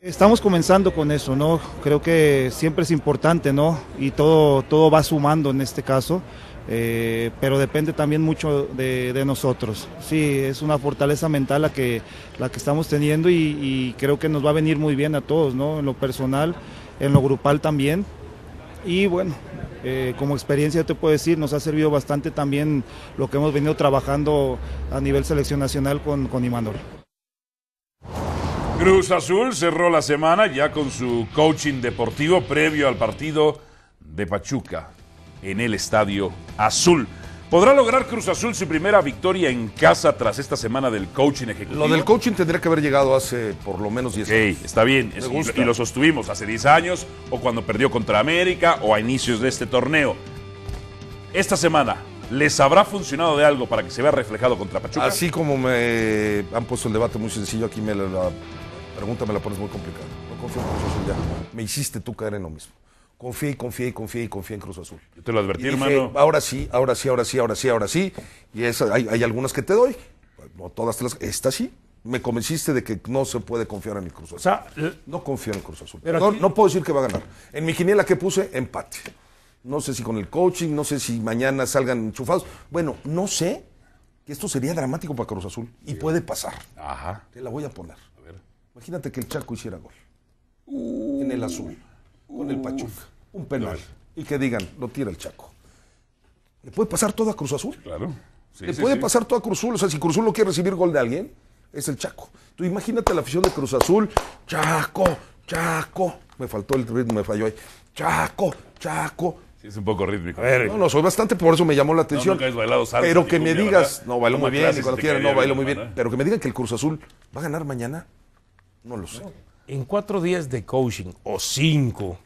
Estamos comenzando con eso, ¿no? Creo que siempre es importante, ¿no? Y todo, todo va sumando en este caso, eh, pero depende también mucho de, nosotros. Sí, es una fortaleza mental la que, la que estamos teniendo y, y, creo que nos va a venir muy bien a todos, ¿no? En lo personal, en lo grupal también. Y bueno, eh, como experiencia te puedo decir, nos ha servido bastante también lo que hemos venido trabajando a nivel selección nacional con, con Imanol. Cruz Azul cerró la semana ya con su coaching deportivo previo al partido de Pachuca en el Estadio Azul. ¿Podrá lograr Cruz Azul su primera victoria en casa tras esta semana del coaching ejecutivo? Lo del coaching tendría que haber llegado hace por lo menos 10 años. Sí, está bien. Es, y, lo sostuvimos hace 10 años, o cuando perdió contra América, o a inicios de este torneo. Esta semana, ¿les habrá funcionado de algo para que se vea reflejado contra Pachuca? Así como me han puesto el debate muy sencillo, aquí me la pregunta me la pones muy complicada. No confío en Cruz Azul ya. Me hiciste tú caer en lo mismo. Confía y confía y confía y confía en Cruz Azul. Yo te lo advertí, dije, hermano. Ahora sí, ahora sí, ahora sí, ahora sí, ahora sí. Y esa, hay, hay algunas que te doy. No todas te las. Esta sí. Me convenciste de que no se puede confiar en el Cruz Azul. O sea, no confío en el Cruz Azul. Pero no, aquí- no puedo decir que va a ganar. En mi quiniela que puse, empate. No sé si con el coaching, no sé si mañana salgan enchufados. Bueno, no sé que esto sería dramático para Cruz Azul. Y puede pasar. Ajá. Te la voy a poner. Imagínate que el Chaco hiciera gol. en el azul. Con el Pachuca. Un penal. Y que digan, lo tira el Chaco. ¿Le puede pasar todo a Cruz Azul? Claro. Sí, Le sí, puede sí. pasar todo a Cruz Azul. O sea, si Cruz Azul no quiere recibir gol de alguien, es el Chaco. Tú imagínate la afición de Cruz Azul. Chaco, Chaco. Me faltó el ritmo, me falló ahí. Chaco, Chaco. Sí, es un poco rítmico. No, no, soy bastante, por eso me llamó la atención. nunca has bailado salsa pero que me digas, ¿verdad? no, bailo muy bien, no, bailo muy bien. Pero que me digan que el Cruz Azul va a ganar mañana, no lo sé. en cuatro días de coaching o cinco,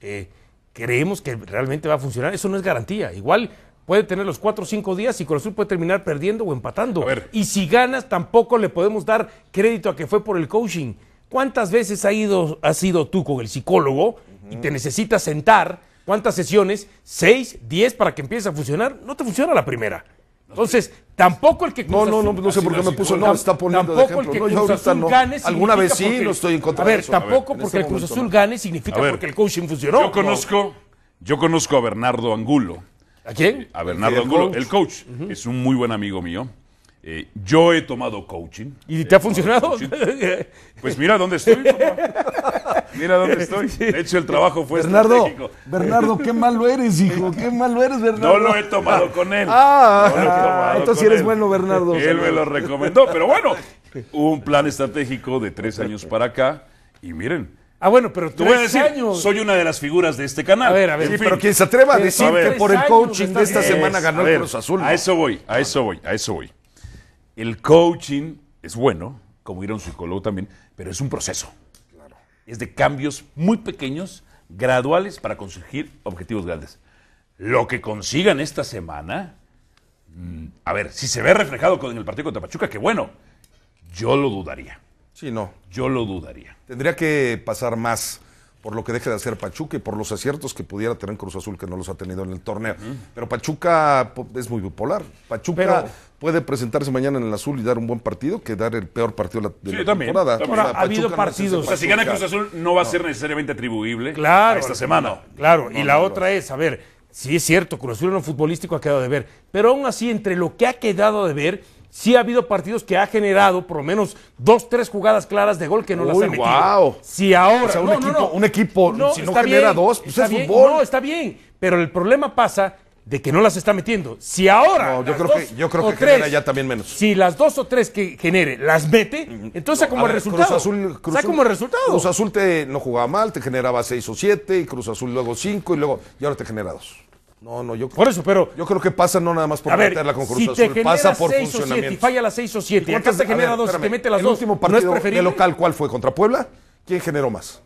eh, creemos que realmente va a funcionar. Eso no es garantía. Igual puede tener los cuatro o cinco días y Cruz Azul puede terminar perdiendo o empatando. Y si ganas, tampoco le podemos dar crédito a que fue por el coaching. ¿Cuántas veces ha ido, has ido tú con el psicólogo y te necesitas sentar? ¿Cuántas sesiones? ¿Seis? ¿Diez para que empiece a funcionar? No te funciona la primera. Entonces, tampoco el que No, Cruz no, no, Azul- no sé por qué me puso, no, está poniendo de tampoco el que No, Cruz Azul no. gane Alguna vez sí, porque- no estoy en contra A de ver, eso. A ver, tampoco porque este el Cruz momento Azul no. gane significa porque el coaching funcionó. Yo conozco, yo conozco a Bernardo Angulo. ¿A quién? A Bernardo El Angulo, coach. el coach. Es un muy buen amigo mío. Eh, yo he tomado coaching. ¿Y te ha funcionado? Pues mira dónde estoy, papá. Mira dónde estoy. De hecho, el trabajo fue Bernardo, estratégico. Bernardo, qué malo eres, hijo, qué malo eres, Bernardo. No lo he tomado con él. Ah, No he tomado entonces sí eres él. bueno, Bernardo. Él me lo recomendó, pero bueno, un plan estratégico de tres años para acá. Y miren, ah, bueno, pero te voy a tres decir, años. soy una de las figuras de este canal. A ver, a ver. Sí, pero quien se atreva a decir a ver. que por el coaching de esta semana ganó el Cruz Azul. A eso voy, a eso voy, a eso voy. El coaching es bueno, como ir a un psicólogo también, pero es un proceso. Es de cambios muy pequeños, graduales, para conseguir objetivos grandes. Lo que consigan esta semana, mm, a ver, si se ve reflejado con- en el partido contra Pachuca, que bueno, yo lo dudaría. Sí, no. Yo lo dudaría. Tendría que pasar más por lo que deje de hacer Pachuca y por los aciertos que pudiera tener Cruz Azul, que no los ha tenido en el torneo. Pero Pachuca es muy bipolar. Pachuca Pero- puede presentarse mañana en el azul y dar un buen partido que dar el peor partido de la, de Sí, la también, temporada. también. Ahora, ha habido no partidos- O sea, si gana. Cruz Azul, no va a ser necesariamente atribuible Claro. a esta semana. Claro, y la otra es, a ver, sí es cierto, Cruz Azul en lo futbolístico ha quedado de ver, pero aún así, entre lo que ha quedado de ver, sí ha habido partidos que ha generado por lo menos dos, tres jugadas claras de gol que no las ha metido. guau. Si ahora. O sea, un no, equipo- no. un equipo, si no genera dos, pues es bien, fútbol. No, está bien, pero el problema pasa de que no las está metiendo. Si ahora. No, yo creo que- yo creo que genera tres, ya también menos. Si las dos o tres que genere las mete, entonces como el resultado. Cruz Azul, Cruz Saca Azul- como el resultado. Cruz Azul te, no jugaba mal, te generaba seis o siete, y Cruz Azul luego cinco, y luego, y ahora te genera dos. No, no, yo, Por eso, pero. yo creo que pasa no nada más por a ver, meterla con Cruz si te Azul, genera pasa por seis o siete y funcionamiento. falla las seis o siete, y acá ¿Cuántas- te genera ver, dos y te espérame, mete las el dos. último ¿no es partido de preferible? local, ¿cuál fue? ¿Contra Puebla? ¿Quién generó más?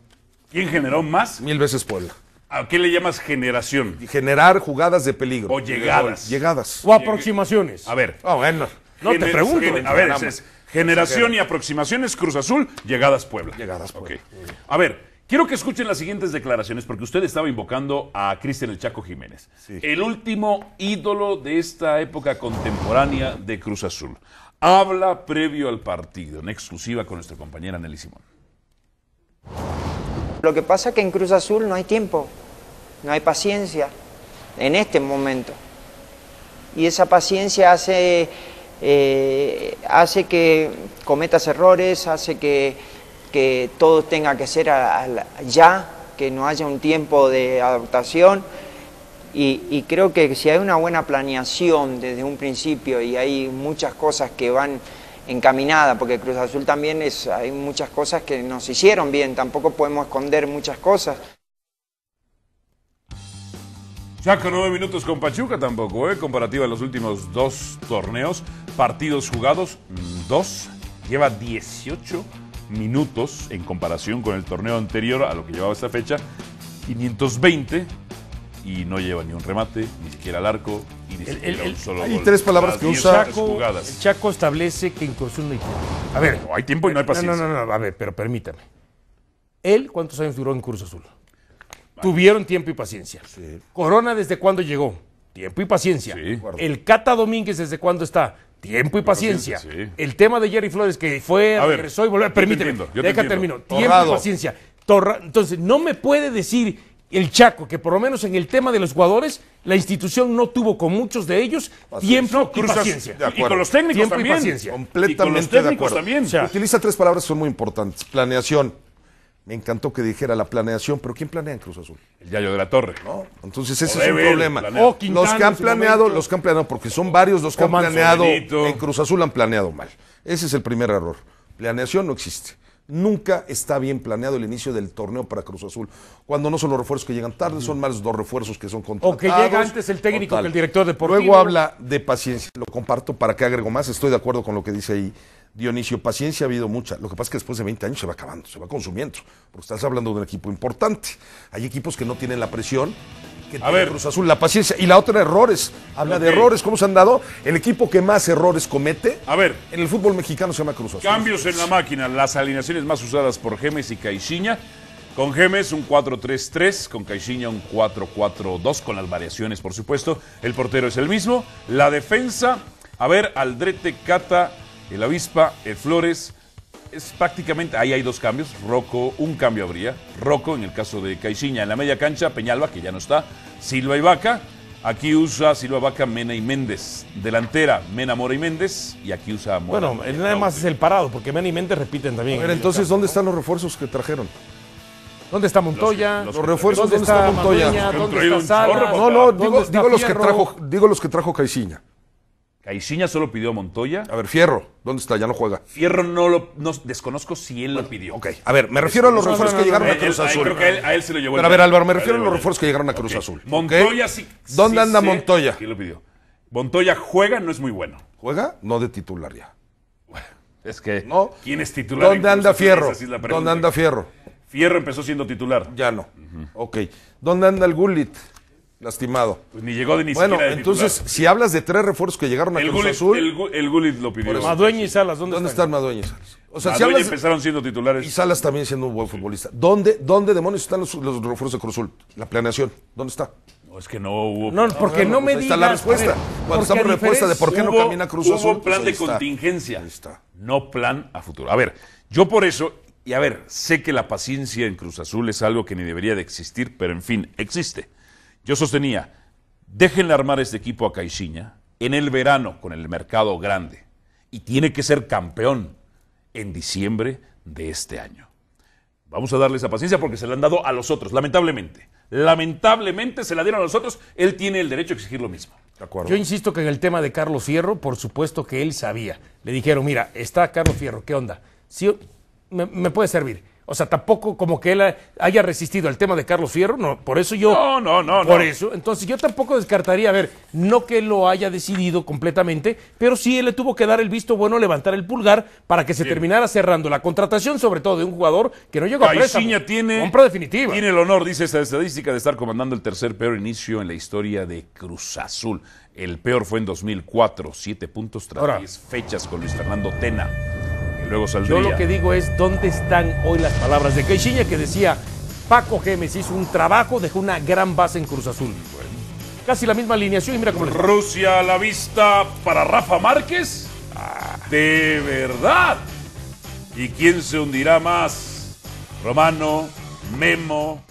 ¿Quién generó más? Mil veces Puebla. ¿A qué le llamas generación? Generar jugadas de peligro. O llegadas. Llegadas. O aproximaciones. A ver. Bueno. No te pregunto. gener- a ver, Caramba. es, es generación y aproximaciones Cruz Azul, llegadas Puebla. Llegadas Puebla. Ok. A ver, quiero que escuchen las siguientes declaraciones porque usted estaba invocando a Cristian El Chaco Jiménez, el último ídolo de esta época contemporánea de Cruz Azul. Habla previo al partido, en exclusiva con nuestra compañera Nelly Simón. Lo que pasa es que en Cruz Azul no hay tiempo, no hay paciencia en este momento. Y esa paciencia hace, eh, hace que cometas errores, hace que, que todo tenga que ser a- a ya, que no haya un tiempo de adaptación. Y, creo que si hay una buena planeación desde un principio y hay muchas cosas que van encaminadas, porque Cruz Azul también es, hay muchas cosas que nos hicieron bien, tampoco podemos esconder muchas cosas. Chaco, nueve minutos con Pachuca tampoco, ¿eh? Comparativa en los últimos dos torneos. Partidos jugados, mm, dos. Lleva 18 minutos en comparación con el torneo anterior a lo que llevaba esta fecha. 520 y no lleva ni un remate, ni siquiera al arco y ni El- siquiera el- un solo hay gol. tres palabras Las que 10 usa- Chaco, jugadas. el Chaco establece que en Cruz Azul no hay tiempo. A ver. No hay tiempo y no hay paciencia. No, no, no, a ver, pero permítame. ¿Él cuántos años duró en Cruz Azul? Tuvieron tiempo y paciencia. Corona, ¿desde cuándo llegó? Tiempo y paciencia. Sí. El Cata Domínguez, ¿desde cuándo está? Tiempo y paciencia. paciencia, sí. El tema de Jerry Flores, que fue, A ver, regresó y volvió. te Permíteme, entiendo, yo te deja termino. Tiempo Torrado. y paciencia. Torra- Entonces, no me puede decir el Chaco que por lo menos en el tema de los jugadores, la institución no tuvo con muchos de ellos tiempo y paciencia. De Y acuerdo. con los técnicos Tiempo y también. paciencia. Y con los Completamente de acuerdo. también. O sea, Utiliza tres palabras que son muy importantes. Planeación. Me encantó que dijera la planeación, pero ¿quién planea en Cruz Azul? El Yayo de la Torre. ¿No? Entonces ese O es un problema. planear. O Quintana Los que han planeado, momento. los que han planeado, porque son varios los que han planeado Benito. en Cruz Azul han planeado mal. Ese es el primer error. Planeación no existe. Nunca está bien planeado el inicio del torneo para Cruz Azul. Cuando no son los refuerzos que llegan tarde, son más los dos refuerzos que son contratados. O que llega antes el técnico que el director deportivo. Luego habla de paciencia. Lo comparto para que agrego más. Estoy de acuerdo con lo que dice ahí Dionisio. Paciencia ha habido mucha. Lo que pasa es que después de 20 años se va acabando, se va consumiendo. Porque estás hablando de un equipo importante. Hay equipos que no tienen la presión que tiene ver. Cruz Azul, la paciencia. Y la otra, errores. Habla de errores. ¿Cómo se han dado? El equipo que más errores comete A ver, en el fútbol mexicano se llama Cruz Azul. Cambios en la máquina, las alineaciones más usadas por Gemes y Caixinha. Con Gemes un 4-3-3, con Caixinha un 4-4-2, con las variaciones, por supuesto. El portero es el mismo. La defensa, a ver, Aldrete, Cata, el Avispa, el Flores. Es prácticamente, ahí hay dos cambios. Rocco, un cambio habría. Rocco, en el caso de Caixinha, en la media cancha, Peñalba, que ya no está. Silva y Vaca. Aquí usa Silva Vaca, Mena y Méndez. Delantera, Mena, Mora y Méndez. Y aquí usa Mora. Bueno, nada más es el parado, porque Mena y Méndez repiten también. A ver, entonces, ¿dónde están los refuerzos que trajeron? ¿Dónde está Montoya? Los- Los refuerzos, ¿Dónde ¿dónde está está Montoya? ¿Dónde está un Sala? chorro, No, no, ¿Dónde digo, digo los que trajo, digo los que trajo Caixinha. Caixinha solo pidió a Montoya. A ver, Fierro, ¿dónde está? Ya no juega. Fierro no lo no, desconozco si él lo pidió. Ok, a ver, me refiero a los refuerzos que llegaron a Cruz Azul. creo que a él, a él se lo llevó. Pero a ver, Álvaro, me refiero a los refuerzos que llegaron a Cruz. Azul. Montoya sí. ¿Dónde anda Montoya? ¿Quién lo pidió? Montoya juega, no es muy bueno. ¿Juega? No de titular ya. Es que. No. ¿Quién es titular? ¿Dónde anda? Fierro? Es. ¿Dónde anda Fierro? Fierro empezó siendo titular. Ya no. Ok. ¿Dónde anda el Gullit? Lastimado. Pues ni llegó de ni Bueno, siquiera de entonces, titular. si hablas de tres refuerzos que llegaron a el Cruz Gullit, Azul, el, el Gullit lo pidió. Madueña y Salas, ¿dónde, ¿dónde están? están Madueña y Salas? O sea, si hablas empezaron siendo titulares. y Salas también siendo un buen futbolista. ¿Dónde, dónde demonios están los, los refuerzos de Cruz Azul? La planeación. ¿Dónde está? No, es que no hubo. No, porque no, Bueno, me pues ahí digas. está la respuesta. a ver, Cuando estamos respuesta de por qué no Hubo- camina Cruz hubo Azul. pues plan de está. contingencia. Ahí está. No plan a futuro. A ver, yo por eso, y a ver, sé que la paciencia en Cruz Azul es algo que ni debería de existir, pero en fin, existe. Yo sostenía, déjenle armar este equipo a Caixinha en el verano con el mercado grande. Y tiene que ser campeón en diciembre de este año. Vamos a darle esa paciencia porque se la han dado a los otros, lamentablemente. Lamentablemente se la dieron a los otros. Él tiene el derecho a exigir lo mismo. De acuerdo. Yo insisto que en el tema de Carlos Fierro, por supuesto que él sabía. Le dijeron, mira, está Carlos Fierro, ¿qué onda? Sí, me, me puede servir. O sea, tampoco como que él haya resistido al tema de Carlos Fierro, no, por eso yo... No, no, no, Por no. eso, entonces yo tampoco descartaría, a ver, no que él lo haya decidido completamente, pero sí él le tuvo que dar el visto bueno, levantar el pulgar para que se terminara cerrando la contratación, sobre todo de un jugador que no llegó a. Caixinha tiene, Compra definitiva. tiene el honor, dice esta estadística, de estar comandando el tercer peor inicio en la historia de Cruz Azul. El peor fue en 2004, siete puntos tras Ahora. 10 fechas con Luis Fernando Tena. Y luego saldría. Yo lo que digo es dónde están hoy las palabras de Caixinha que decía Paco Gémez hizo un trabajo, dejó una gran base en Cruz Azul. Casi la misma alineación y mira cómo. Rusia a la vista para Rafa Márquez. Ah, de verdad. ¿Y quién se hundirá más? Romano, Memo,